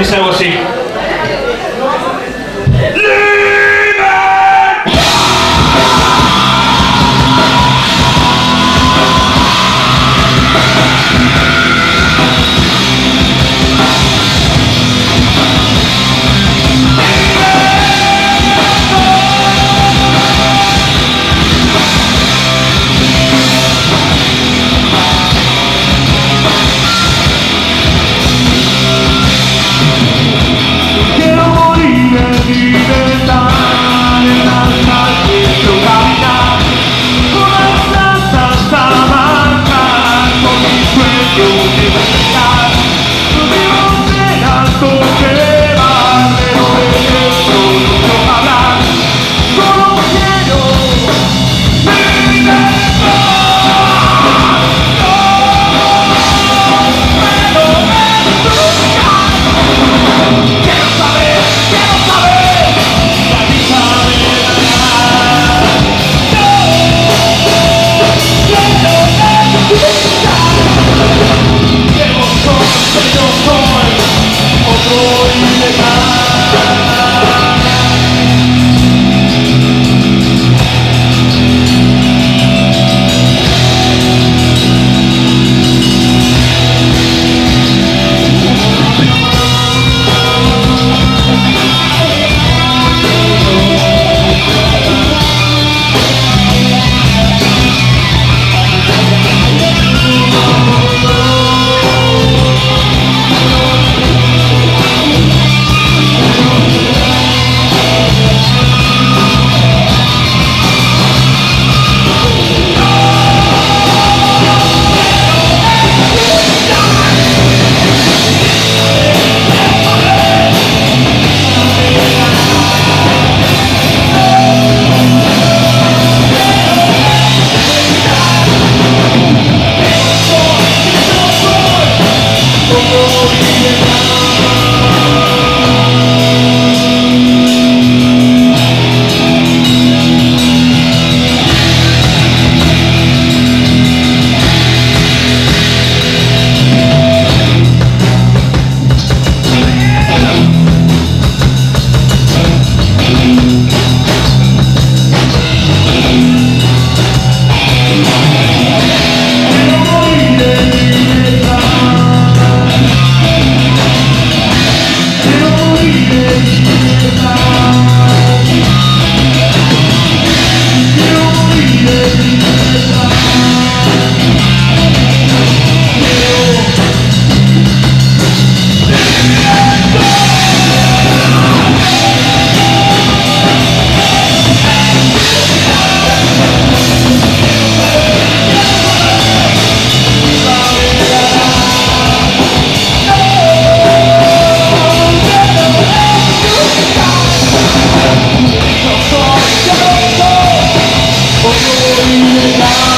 Isso é você. alone